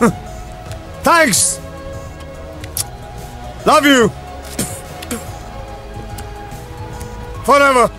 Thanks! Love you! Forever!